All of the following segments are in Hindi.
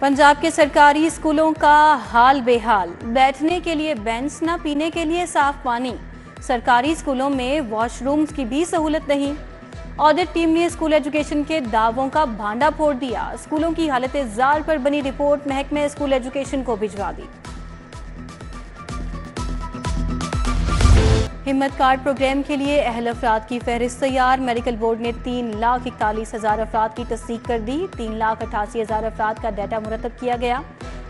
पंजाब के सरकारी स्कूलों का हाल बेहाल। बैठने के लिए बेंच न पीने के लिए साफ़ पानी। सरकारी स्कूलों में वॉशरूम्स की भी सहूलत नहीं। ऑडिट टीम ने स्कूल एजुकेशन के दावों का भांडा फोड़ दिया। स्कूलों की हालत जार पर बनी रिपोर्ट महकमे स्कूल एजुकेशन को भिजवा दी। हिम्मत कार्ड प्रोग्राम के लिए अहल अफराद की फहरिस्त तैयार। मेडिकल बोर्ड ने तीन लाख इकतालीस हज़ार अफराद की तस्दीक कर दी। तीन लाख अठासी हज़ार अफराद का डाटा मुरतब किया गया।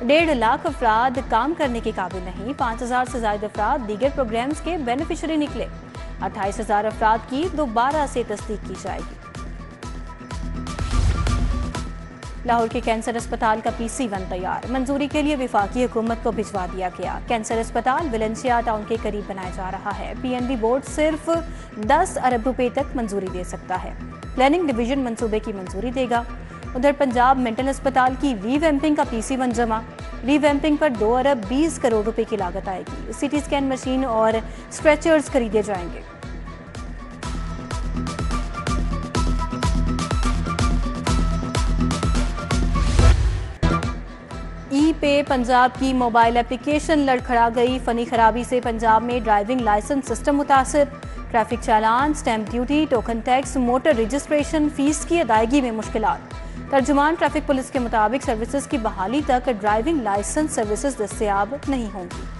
डेढ़ लाख अफराद काम करने के काबिल नहीं। पाँच हज़ार से ज़्यादा अफराद दीगर प्रोग्राम्स के बेनिफिशरी निकले। अट्ठाईस हज़ार अफराद की दोबारा से तस्दीक की जाएगी। लाहौर के कैंसर अस्पताल का पीसी वन तैयार। मंजूरी के लिए विफाकी हुकूमत को भिजवा दिया गया। कैंसर अस्पताल विलेंसिया टाउन के करीब बनाया जा रहा है। पीएनबी बोर्ड सिर्फ़ 10 अरब रुपए तक मंजूरी दे सकता है। प्लानिंग डिवीज़न मंसूबे की मंजूरी देगा। उधर पंजाब मेंटल अस्पताल की रीवैम्पिंग का पीसी वन जमा। रीवैम्पिंग पर दो अरब बीस करोड़ रुपए की लागत आएगी। सिटी स्कैन मशीन और स्ट्रेचर्स खरीदे जाएँगे। पे पंजाब की मोबाइल एप्लीकेशन लड़खड़ा गई। फनी खराबी से पंजाब में ड्राइविंग लाइसेंस सिस्टम मुतासर। ट्रैफ़िक चालान, stamp duty, token tax, motor registration, fees की अदायगी में मुश्किल तर्जुमान ट्रैफ़िक पुलिस के मुताबिक सर्विसेज़ की बहाली तक ड्राइविंग लाइसेंस सर्विसेज़ दस्तियाब नहीं होंगी।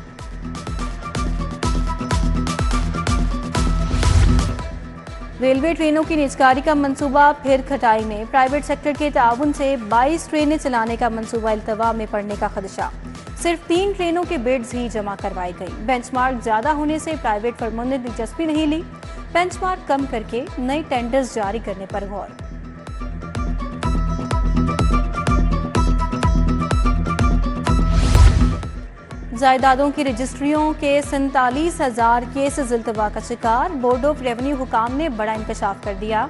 रेलवे ट्रेनों की निजकारी का मंसूबा फिर खटाई में। प्राइवेट सेक्टर के ताउन से 22 ट्रेनें चलाने का मंसूबा अल्तवा में पड़ने का खदशा। सिर्फ़ तीन ट्रेनों के बेड्स ही जमा करवाई गई बेंचमार्क ज़्यादा होने से प्राइवेट फर्मों ने दिलचस्पी नहीं ली। बेंचमार्क कम करके नए टेंडर्स जारी करने पर गौर। जायदादों की रजिस्ट्रियों के सैतालीस हज़ार केसेज अल्तवा का शिकार। बोर्ड ऑफ़ रेवन्यू हुकाम ने बड़ा इंकशाफ कर दिया।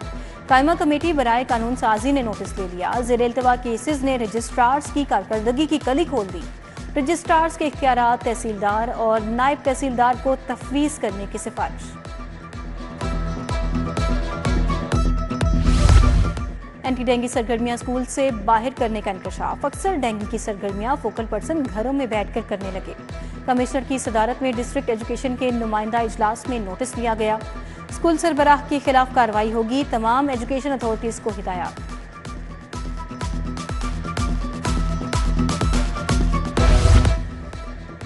कायमा कमेटी बरए कानून साजी ने नोटिस ले लिया जेर अल्तवा केसेज ने रजिस्ट्रार्स की कारकर्दगी की कली खोल दी। रजिस्ट्रार्स के इख्तियार तहसीलदार और नायब तहसीलदार को तफवीज़ करने की सिफारिश। एंटी डेंगू सरगर्मियाँ स्कूल से बाहर करने का इंकशाफ। अक्सर डेंगू की सरगर्मियाँ फोकल पर्सन घरों में बैठकर करने लगे। कमिश्नर की सदारत में डिस्ट्रिक्ट एजुकेशन के नुमाइंदा इजलास में नोटिस लिया गया। स्कूल सरबराह के खिलाफ कार्रवाई होगी, तमाम एजुकेशन अथॉरिटीज को हिदायत।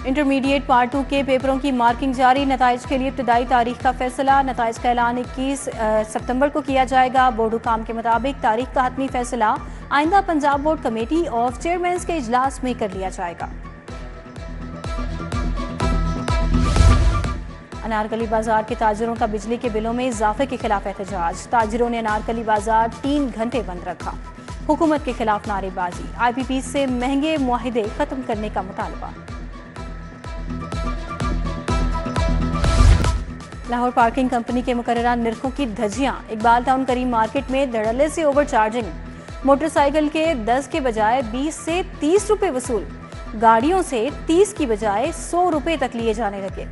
इंटरमीडिएट पार्ट टू के पेपरों की मार्किंग जारी। नतज के लिए इब्तदाई तारीख का फैसला। नतज का ऐलान इक्कीस सितंबर को किया जाएगा। बोर्ड हुकाम के मुताबिक तारीख का हतमी फैसला आइंदा Punjab board committee of chairman के इजलास में कर लिया जाएगा। अनारकली बाज़ार के ताजरों का बिजली के बिलों में इजाफे के खिलाफ एहतजाज। ताजरों ने अनारकली बाज़ार तीन घंटे बंद रखा। हुकूमत के खिलाफ नारेबाजी। आईपीपी से महँगे मुहिदे खत्म करने का मुतालबा। लाहौर पार्किंग कंपनी के मुकर निरखों की धजियाँ इकबाल टाउन करीम मार्केट में धड़ल्ले से ओवर चार्जिंग मोटरसाइकिल के 10 के बजाय 20 से 30 रुपए वसूल। गाड़ियों से 30 की बजाय 100 रुपए तक लिए जाने लगे।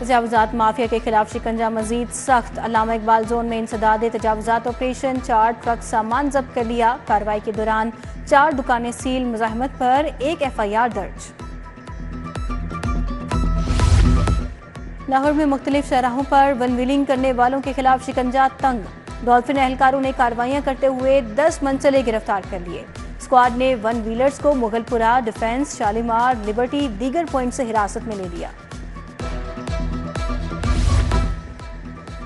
तजावजात माफिया के खिलाफ शिकंजा मजीद सख्त। अलामा इकबाल जोन में इंसदाद तजावजात ऑपरेशन। चार ट्रक सामान जब्त कर लिया। कार्रवाई के दौरान चार दुकानें सील। मुजाहमत पर एक एफ़ आई आर दर्ज। लाहौर में मुख्तलिफ़ शराहों पर वन व्हीलिंग करने वालों के खिलाफ शिकंजा तंग। डॉल्फिन एहलकारों ने कार्रवाइयाँ करते हुए दस मंचले गिरफ़्तार कर लिए। स्क्वाड ने वन व्हीलर्स को मुगलपुरा डिफेंस, शालीमार, लिबर्टी, दीगर पॉइंट से हिरासत में ले लिया।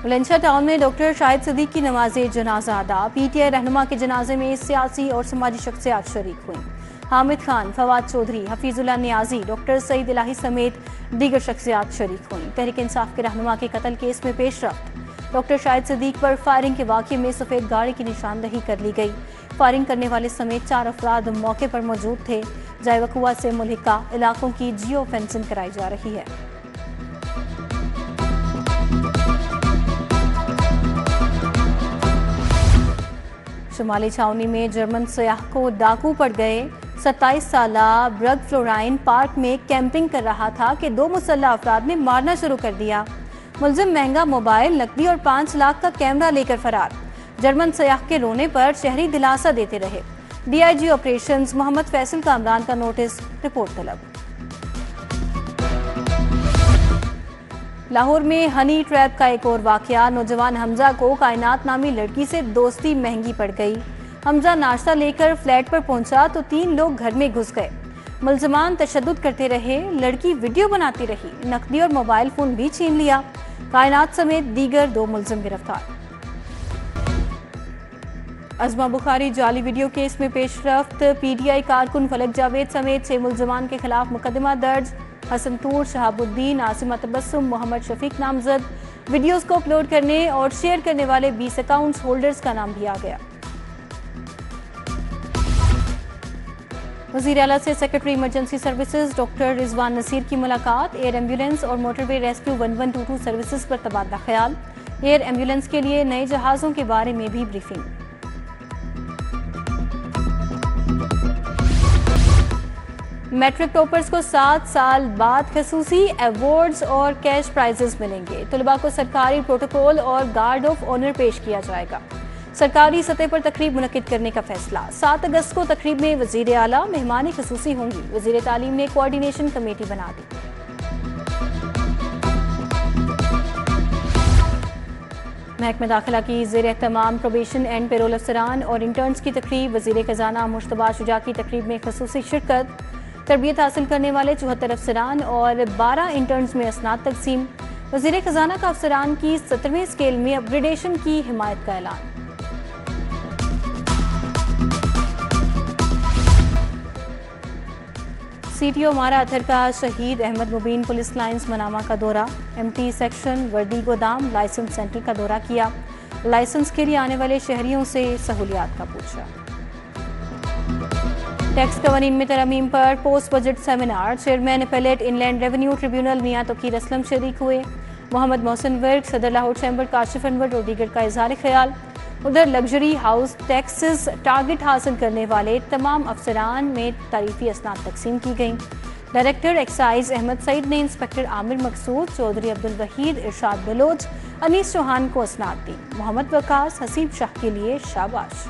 बुलंदशह टाउन में डॉक्टर शाहिद सदीक की नमाज़ जनाजा अदा। पीटीआई रहनुमा के जनाजे में सियासी और समाजी शख्सियात शरीक हुई। हामिद खान, फवाद चौधरी हफीजुल्ला नियाजी, डॉक्टर सईद इलाही समेत दीगर शख्सियात शरीक हुई। तहरीक इंसाफ के रहनुमा के कत्ल केस में पेश रफ्त। डॉक्टर शाहिद सदीक पर फायरिंग के वाक़े में सफ़ेद गाड़ी की निशानदही कर ली गई। फायरिंग करने वाले समेत चार अफराद मौके पर मौजूद थे। जाय वकुआ से मुलिका इलाकों की जियो फेंसिंग कराई जा रही है। शुमाली छावनी में जर्मन सयाह को डाकू पड़ गए। सत्ताईस साल ब्रग फ्लोराइन पार्क में कैंपिंग कर रहा था कि दो मुसल्ला अफराद ने मारना शुरू कर दिया। मुलजिम महँगा मोबाइल, नकदी और पाँच लाख का कैमरा लेकर फरार। जर्मन सयाह के रोने पर शहरी दिलासा देते रहे। डीआईजी ऑपरेशंस, मोहम्मद फैसल कामरान का नोटिस, रिपोर्ट तलब। लाहौर में हनी ट्रैप का एक और वाकया, नौजवान हमजा को कायनात नामी लड़की से दोस्ती महँगी पड़ गई। हमजा नाश्ता लेकर फ्लैट पर पहुँचा तो तीन लोग घर में घुस गए। मुलजमान तशद करते रहे, लड़की वीडियो बनाती रही, नकदी और मोबाइल फ़ोन भी छीन लिया। कायनात समेत दीगर दो मुलजम गिरफ़्तार। अजमा बुखारी जाली वीडियो केस में पेशरफ्त पीटीआई कारकुन फलक जावेद समेत छह मुलजमान के खिलाफ मुकदमा दर्ज। हसनतूर शहाबुद्दीन, आसिमा तबस्सुम, मोहम्मद शफीक नामजद। वीडियोस को अपलोड करने और शेयर करने वाले 20 अकाउंट्स होल्डर्स का नाम भी आ गया। वज़ीर अला से secretary emergency services doctor Rizwan Naseer की मुलाकात, एयर एंबुलेंस और motorway rescue one one two two services पर तबादला ख्याल। एयर एंबुलेंस के लिए नए जहाज़ों के बारे में भी ब्रीफिंग। मैट्रिक टॉपर्स को सात साल बाद खसूसी अवार्ड्स और कैश प्राइजेस मिलेंगे। तलबा को सरकारी प्रोटोकॉल और गार्ड ऑफ़ ऑनर पेश किया जाएगा। सरकारी सतह पर तकरीब मुनद करने का फैसला। सात अगस्त को तकरीब में वज़ीर अला मेहमान खसूसी होंगी। वज़ीर तालीम ने कोऑर्डिनेशन कमेटी बना दी। महकमे दाखिला की जेर तमाम प्रोबेशन एंड पेरोल अफसरान और इंटर्नस की तकरीब, वज़ीर खजाना मुश्तबा शुजा की तकरीब में खसूसी शिरकत। तरबियत हासिल करने वाले चौहत्तर अफसरान और बारह इंटर्न्स में असनाद तकसीम। वज़ीर खजाना का अफसरान की सत्रहवें स्केल में अपग्रेडेशन की हिमायत का ऐलान। सीटीओ मारा अथर का शहीद अहमद मुबीन पुलिस लाइंस मनामा का दौरा। एमटी सेक्शन वर्दी गोदाम लाइसेंस सेंटर का दौरा किया। लाइसेंस के लिए आने वाले शहरियों से सहूलियात का पूछा। टैक्स कवानीन में तरमीम पर post budget seminar. Chairman appellate inland revenue tribunal Mian Tauqeer Aslam शरीक हुए। मोहम्मद मोहसिन वर्ग, सदर लाहौर चैम्बर, काशिफ अनवर और दीगर का इजहार ख्याल उधर लग्जरी हाउस टैक्सेस टारगेट हासिल करने वाले तमाम अफसरान में तारीफी असनाद तकसीम की गई। डायरेक्टर एक्साइज अहमद सईद ने इंस्पेक्टर आमिर मकसूद, चौधरी अब्दुल वहीद, इरशाद बलोच, अनीस चौहान को असनाद दी। मोहम्मद वकास, हसीब शाह के लिए शाबाश।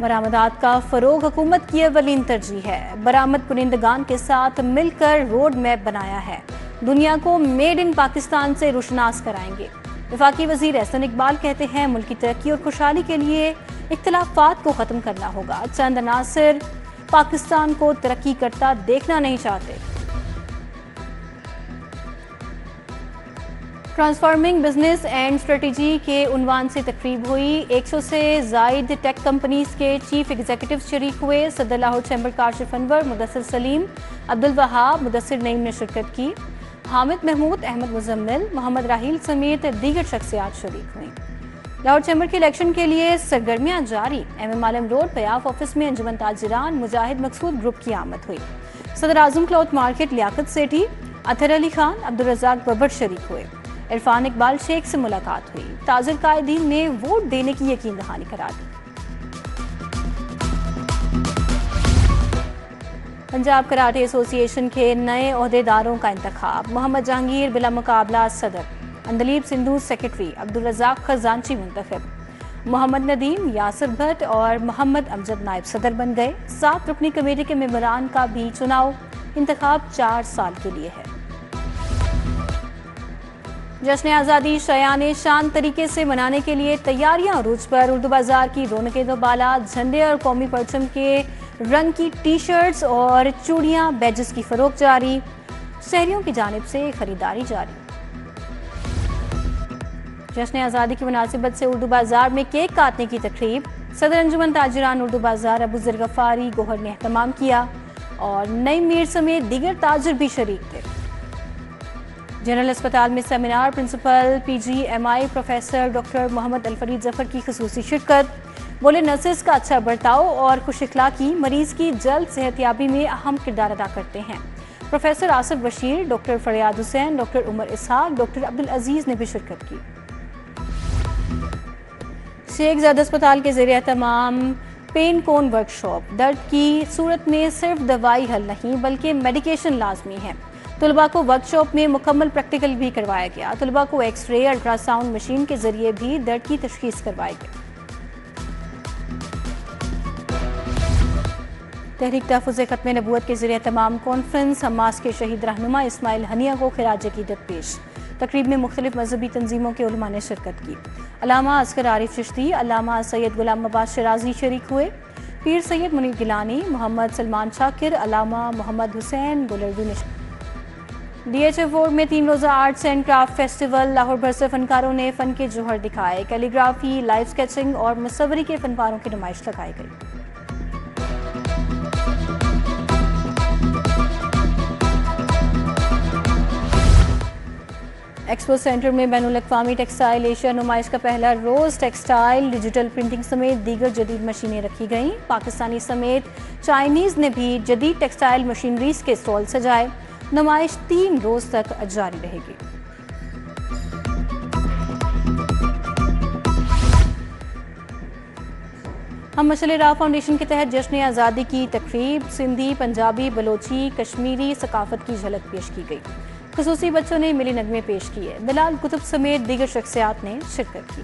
बरामदात का फरोग हुकूमत की अवलिन तरजीह है। बरामद कुनिंदगान के साथ मिलकर रोड मैप बनाया है। दुनिया को मेड इन पाकिस्तान से रुशनास कराएँगे। विफाकी वज़ीर एहसन इकबाल कहते हैं, मुल्क की तरक्की और खुशहाली के लिए इख्तलाफात को ख़त्म करना होगा। चंद अनासर पाकिस्तान को तरक्की करता देखना नहीं चाहते। ट्रांसफॉर्मिंग बिज़नेस एंड स्ट्रेटजी के उनवान से तकरीब हुई। 100 से जायद टेक कंपनीज़ के चीफ एग्जीक्यूटिव शरीक हुए। सदर लाहौर चैम्बर काशिफ अनवर मुदसर सलीम, अब्दुल वहाब मुदसर नईम ने शिरकत की। हामिद महमूद, अहमद मुजम्मिल, मोहम्मद राहील समेत दीगर शख्सियात शरीक हुई। लाहौर चैम्बर के इलेक्शन के लिए सरगर्मियाँ जारी। एम एम आलम रोड, पयाफ ऑफ़िस में अंजुमन ताजरान, मुजाहिद मकसूद ग्रुप की आमद हुई। सदर आज़म क्लॉथ मार्केट लियाकत सेठी, अथर अली खान अब्दुलरजाक बबर शरीक हुए। इरफान इकबाल शेख से मुलाकात हुई। ताजर कायदीन ने वोट देने की यकीन दहानी करा दी। पंजाब कराटे एसोसिएशन के नए अहदेदारों का इंतखब। मोहम्मद जहांगीर बिला मुकाबला सदर। अंदलीब सिंधु सेक्रेटरी अब्दुल रजाक खजानची मुंतखब। मोहम्मद नदीम, यासिर भट्ट और मोहम्मद अमजद नायब सदर बन गए। सात रुकनी कमेटी के मेम्बरान का भी चुनाव इंतखब चार साल के लिए है। जश्न आज़ादी शयान शान तरीके से मनाने के लिए तैयारियाँ। अरूज पर उर्दू बाज़ार की रौनकें दोबाला झंडे और कौमी परचम के रंग की टी शर्ट्स और चूड़ियाँ बैजेस की फरोख जारी। शहरियों की जानब से खरीदारी जारी। जश्न आज़ादी की मुनासिबत से उर्दू बाज़ार में केक काटने की तकरीब। सदर अंजुमन ताजरान उर्दू बाज़ार अबू जरगफारी गोहर ने अहतमाम किया और नई मीर समेत दीगर ताजर भी शरीक थे। जनरल अस्पताल में seminar principal, PGMI professor doctor Mohammad Alfareed Zafar की खसूसी शिरकत। बोले नर्सेज का अच्छा बर्ताव और खुश अखलाकी मरीज़ की जल्द सेहतियाबी में अहम किरदार अदा करते हैं। Professor Asif Bashir, doctor Faryad Hussain, doctor Umar Ishaq, doctor Abdul Aziz ने भी शिरकत की। शेख जद अस्पताल के ज़रिए तमाम पेन कोन वर्कशॉप, दर्द की सूरत में सिर्फ़ दवाई हल नहीं, बल्कि मेडिकेशन लाजमी है। तलबा को वर्कशॉप में मुकम्मल प्रैक्टिकल भी करवाया गया। तलबा को एक्सरे, अल्ट्रासाउंड मशीन के ज़रिए भी दर्द की तशखीस करवाई गई। तहरीक तहफ़ ख़त्म नबूत के ज़रिए तमाम कॉन्फ्रेंस, हमास के शहीद रहनुमा इसमाइल हनिया को खराज अकीदत पेश। तकरीब में मुख्तलिफ़ मजहबी तनजीमों के उलमा ने शिरकत की। अलामा असकर आरिफ चिश्ती, अलामा सैयद गुलाम अब्बास शराजी शरीक हुए। पीर सैयद मुनीर गिलानी, मोहम्मद सलमान शाकिर, अलामा मोहम्मद हुसैन गुलरदू डी एच एफ़ में तीन रोज़ा arts and craft festival, Lahore भर से फनकारों ने फ़न के जोहर दिखाए। कैलीग्राफी, लाइव स्केचिंग और मुसवरी के फनकारों की नुमाइश लगाई गई। एक्सपो सेंटर में बैन अवी टेक्सटाइल एशिया नुमाइश का पहला रोज टेक्सटाइल, डिजिटल प्रिंटिंग समेत दीगर जदीद मशीनें रखी गईं। पाकिस्तानी समेत चाइनीज़ ने भी जदीद टेक्सटाइल मशीनरीज के स्टॉल सजाए। नुमाइश तीन रोज तक जारी रहेगी। हम मशल राव फाउंडेशन के तहत जश्न आज़ादी की तकरीब, सिंधी, पंजाबी, बलोची, कश्मीरी सकाफत की झलक पेश की गई। खसूसी बच्चों ने मिली नगमे पेश किए बिलाल कुतुब समेत दीगर शख्सियात ने शिरकत की।